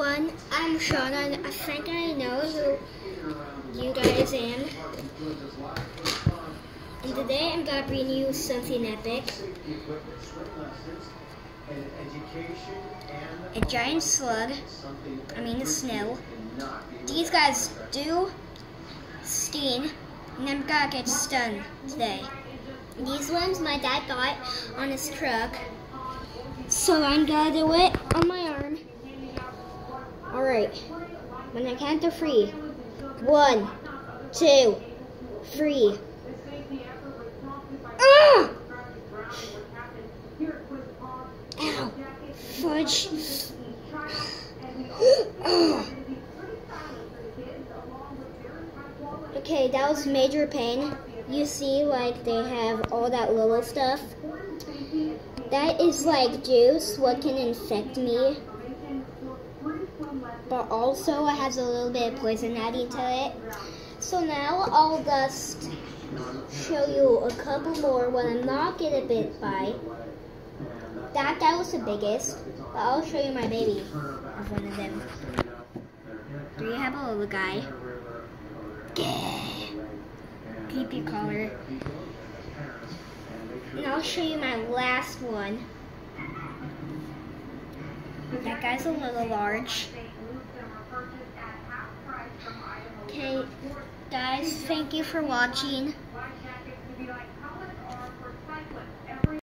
everyone, I'm Shauna. I think I know who you guys am. And today I'm gonna bring you something epic. A giant slug, I mean a snail. These guys do sting, and I'm gonna get stunned today. These ones my dad got on his truck. So I'm gonna do it on my arm. Alright. When I count to three. One, two, three. Ah! Ow. Fudge. okay, that was major pain. You see, like, they have all that little stuff. That is like juice, what can infect me. But also it has a little bit of poison added to it. So now I'll just show you a couple more when I'm not getting bit by. That guy was the biggest, but I'll show you my baby of one of them. Do you have a little guy? Keep your collar. And I'll show you my last one. That guy's a little large. Okay, guys, thank you for watching.